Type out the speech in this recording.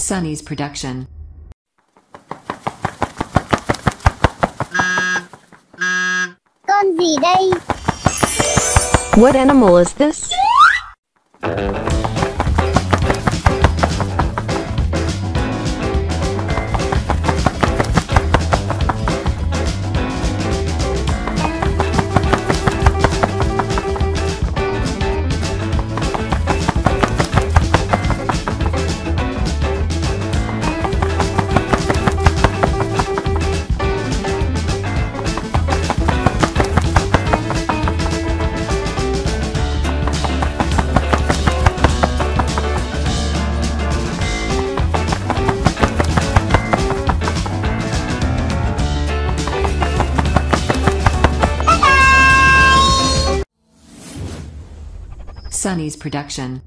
Sunny's production. Con gì đây? What animal is this? Sunny's production.